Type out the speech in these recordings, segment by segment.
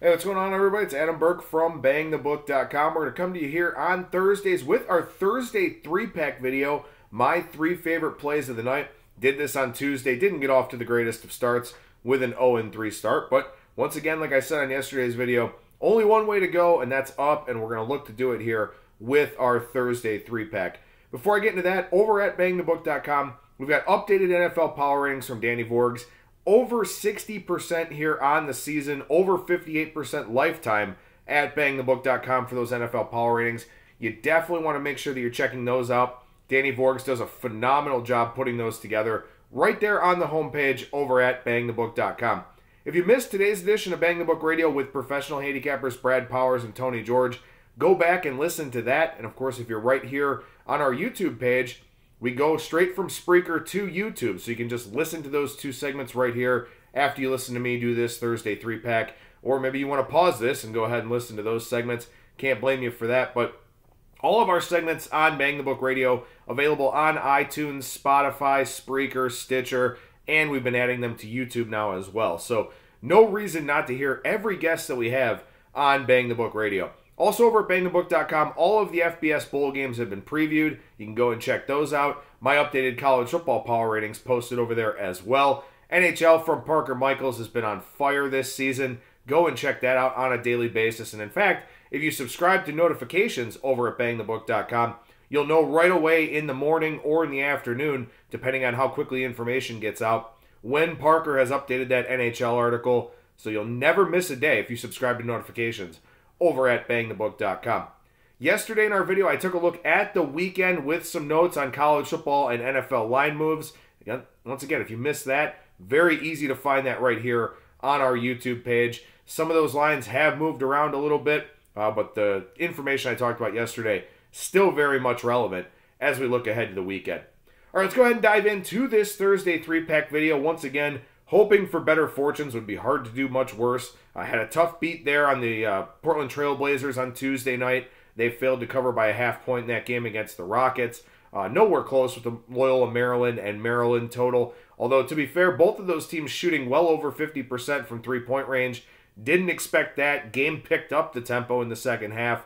Hey, what's going on, everybody? It's Adam Burke from BangTheBook.com. We're going to come to you here on Thursdays with our Thursday three-pack video, my three favorite plays of the night. Did this on Tuesday, didn't get off to the greatest of starts with an 0-3 start, but once again, like I said on yesterday's video, only one way to go, and that's up, and we're going to look to do it here with our Thursday three-pack. Before I get into that, over at BangTheBook.com, we've got updated NFL power ratings from Danny Vorgs over 60% here on the season, over 58% lifetime at bangthebook.com for those NFL power ratings. You definitely want to make sure that you're checking those out. Danny Vorgs does a phenomenal job putting those together right there on the homepage over at bangthebook.com. If you missed today's edition of Bang the Book Radio with professional handicappers Brad Powers and Tony George, go back and listen to that. And of course, if you're right here on our YouTube page, we go straight from Spreaker to YouTube, so you can just listen to those two segments right here after you listen to me do this Thursday three pack. Or maybe you want to pause this and go ahead and listen to those segments. Can't blame you for that. But all of our segments on Bang the Book Radio available on iTunes, Spotify, Spreaker, Stitcher, and we've been adding them to YouTube now as well. So no reason not to hear every guest that we have on Bang the Book Radio. Also, over at bangthebook.com, all of the FBS bowl games have been previewed. You can go and check those out. My updated college football power ratings posted over there as well. NHL from Parker Michaels has been on fire this season. Go and check that out on a daily basis. And in fact, if you subscribe to notifications over at bangthebook.com, you'll know right away in the morning or in the afternoon, depending on how quickly information gets out, when Parker has updated that NHL article. So you'll never miss a day if you subscribe to notifications over at bangthebook.com. Yesterday in our video, I took a look at the weekend with some notes on college football and NFL line moves. Once again, if you missed that, very easy to find that right here on our YouTube page. Some of those lines have moved around a little bit, uh, but the information I talked about yesterday still very much relevant as we look ahead to the weekend. All right, let's go ahead and dive into this Thursday three pack video. Once again, hoping for better fortunes would be hard to do much worse. I had a tough beat there on the uh, Portland Trailblazers on Tuesday night. They failed to cover by a half point in that game against the Rockets. Uh, nowhere close with the Loyola Maryland and Maryland total. Although, to be fair, both of those teams shooting well over 50% from three point range. Didn't expect that. Game picked up the tempo in the second half.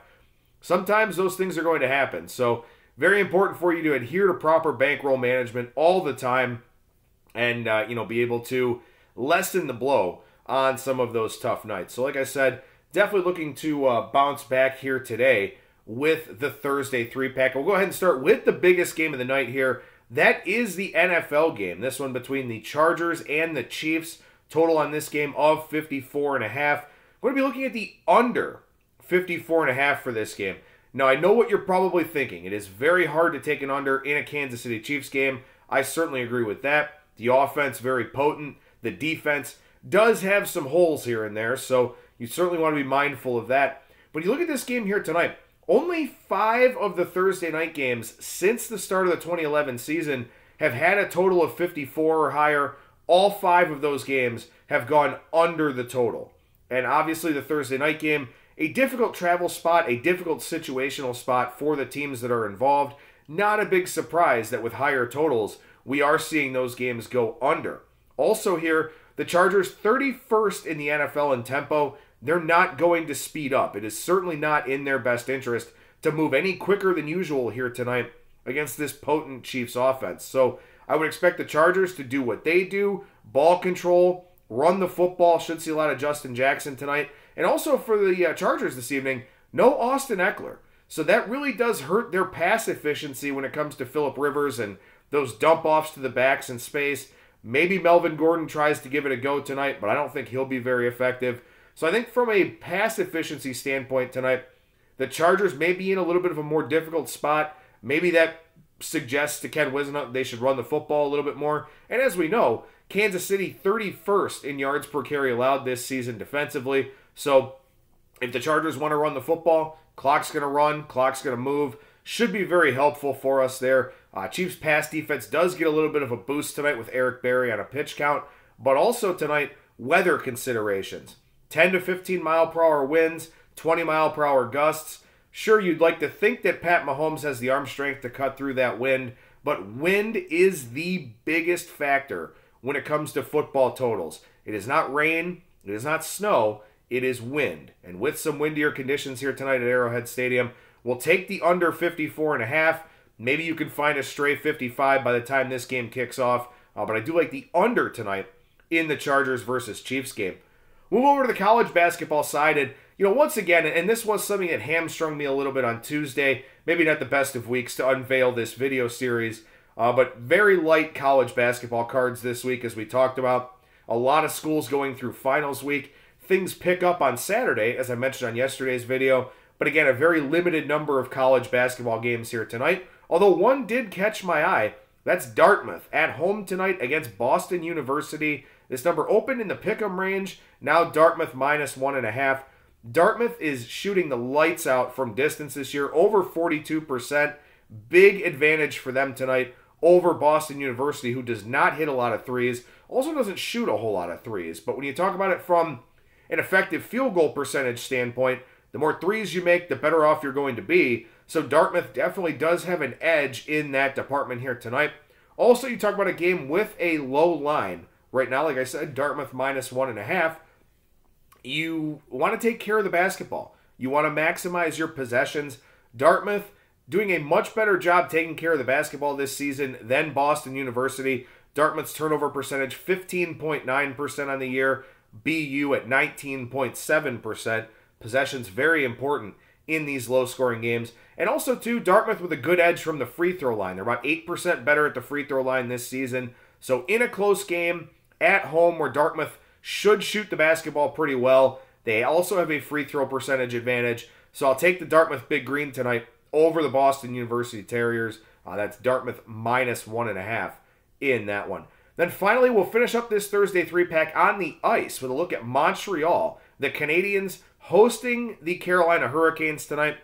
Sometimes those things are going to happen. So, very important for you to adhere to proper bankroll management all the time and uh, you know be able to lessen the blow on some of those tough nights. So, like I said, definitely looking to uh, bounce back here today with the Thursday three pack. We'll go ahead and start with the biggest game of the night here. That is the NFL game. This one between the Chargers and the Chiefs. Total on this game of 54 and a half. We're going to be looking at the under 54 and a half for this game. Now, I know what you're probably thinking. It is very hard to take an under in a Kansas City Chiefs game. I certainly agree with that. The offense very potent. The defense does have some holes here and there, so you certainly want to be mindful of that. But you look at this game here tonight. Only five of the Thursday night games since the start of the 2011 season have had a total of 54 or higher. All five of those games have gone under the total. And obviously, the Thursday night game, a difficult travel spot, a difficult situational spot for the teams that are involved. Not a big surprise that with higher totals, we are seeing those games go under. Also, here, the Chargers 31st in the NFL in tempo. They're not going to speed up. It is certainly not in their best interest to move any quicker than usual here tonight against this potent Chiefs offense. So I would expect the Chargers to do what they do ball control, run the football. Should see a lot of Justin Jackson tonight. And also for the uh, Chargers this evening, no Austin Ekeler. So that really does hurt their pass efficiency when it comes to Philip Rivers and those dump offs to the backs in space. Maybe Melvin Gordon tries to give it a go tonight, but I don't think he'll be very effective. So I think from a pass efficiency standpoint tonight, the Chargers may be in a little bit of a more difficult spot. Maybe that suggests to Ken Whisenhunt they should run the football a little bit more. And as we know, Kansas City 31st in yards per carry allowed this season defensively. So if the Chargers want to run the football, clock's going to run, clock's going to move. Should be very helpful for us there. Uh, Chiefs pass defense does get a little bit of a boost tonight with Eric Berry on a pitch count, but also tonight, weather considerations. 10 to 15 mile per hour winds, 20 mile per hour gusts. Sure, you'd like to think that Pat Mahomes has the arm strength to cut through that wind, but wind is the biggest factor when it comes to football totals. It is not rain, it is not snow, it is wind. And with some windier conditions here tonight at Arrowhead Stadium, we'll take the under 54 and a half. Maybe you can find a stray 55 by the time this game kicks off. Uh, but I do like the under tonight in the Chargers versus Chiefs game. Move over to the college basketball side, and you know, once again, and this was something that hamstrung me a little bit on Tuesday. Maybe not the best of weeks to unveil this video series, uh, but very light college basketball cards this week, as we talked about. A lot of schools going through finals week. Things pick up on Saturday, as I mentioned on yesterday's video. But again, a very limited number of college basketball games here tonight. Although one did catch my eye. That's Dartmouth at home tonight against Boston University. This number opened in the pick'em range. Now Dartmouth minus one and a half. Dartmouth is shooting the lights out from distance this year, over 42%. Big advantage for them tonight over Boston University, who does not hit a lot of threes, also doesn't shoot a whole lot of threes. But when you talk about it from an effective field goal percentage standpoint, the more threes you make, the better off you're going to be. So Dartmouth definitely does have an edge in that department here tonight. Also, you talk about a game with a low line. Right now, like I said, Dartmouth minus one and a half. You want to take care of the basketball. You want to maximize your possessions. Dartmouth doing a much better job taking care of the basketball this season than Boston University. Dartmouth's turnover percentage 15.9% on the year, BU at 19.7%. Possessions very important in these low scoring games. And also, too, Dartmouth with a good edge from the free throw line. They're about 8% better at the free throw line this season. So, in a close game at home where Dartmouth should shoot the basketball pretty well, they also have a free throw percentage advantage. So, I'll take the Dartmouth Big Green tonight over the Boston University Terriers. Uh, that's Dartmouth minus one and a half in that one. Then finally, we'll finish up this Thursday three pack on the ice with a look at Montreal, the Canadiens hosting the Carolina Hurricanes tonight.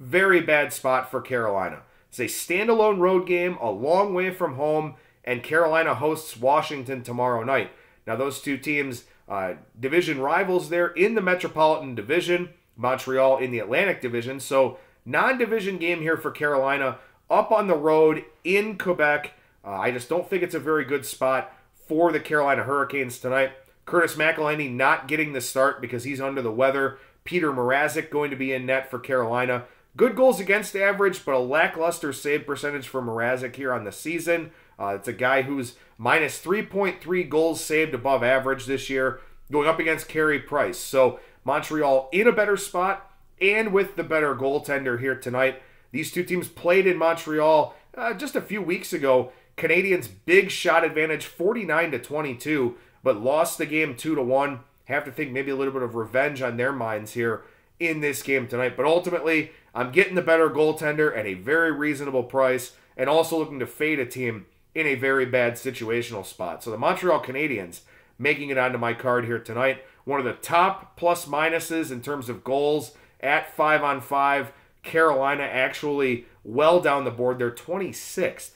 Very bad spot for Carolina. It's a standalone road game, a long way from home, and Carolina hosts Washington tomorrow night. Now, those two teams, uh, division rivals there in the Metropolitan Division, Montreal in the Atlantic Division. So, non division game here for Carolina, up on the road in Quebec. Uh, I just don't think it's a very good spot for the Carolina Hurricanes tonight. Curtis McElhinney not getting the start because he's under the weather. Petr Mrazek going to be in net for Carolina. Good goals against average, but a lackluster save percentage for Mrazek here on the season. Uh, it's a guy who's minus 3.3 goals saved above average this year, going up against Carey Price. So Montreal in a better spot and with the better goaltender here tonight. These two teams played in Montreal uh, just a few weeks ago. Canadiens big shot advantage 49 to 22 but lost the game 2 to 1. Have to think maybe a little bit of revenge on their minds here in this game tonight. But ultimately, I'm getting the better goaltender at a very reasonable price and also looking to fade a team in a very bad situational spot. So the Montreal Canadiens making it onto my card here tonight. One of the top plus minuses in terms of goals at 5 on 5. Carolina actually well down the board. They're 26th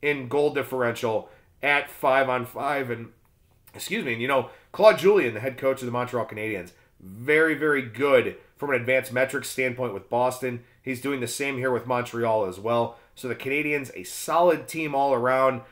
in goal differential at 5 on 5 and excuse me, and you know, Claude Julien, the head coach of the Montreal Canadiens, very, very good from an advanced metrics standpoint with Boston. He's doing the same here with Montreal as well. So the Canadiens, a solid team all around.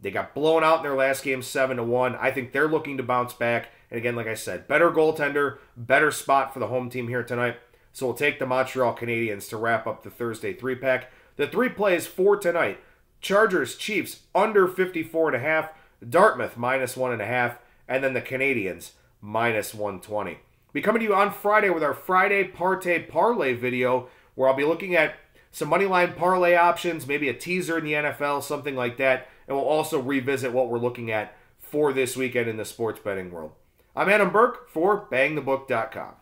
They got blown out in their last game 7 to 1. I think they're looking to bounce back. And again, like I said, better goaltender, better spot for the home team here tonight. So we'll take the Montreal Canadiens to wrap up the Thursday three pack. The three plays for tonight Chargers, Chiefs under 54 and a half. Dartmouth minus one and a half, and then the Canadiens minus 120. Be coming to you on Friday with our Friday Parte Parlay video, where I'll be looking at some money line parlay options, maybe a teaser in the NFL, something like that, and we'll also revisit what we're looking at for this weekend in the sports betting world. I'm Adam Burke for BangTheBook.com.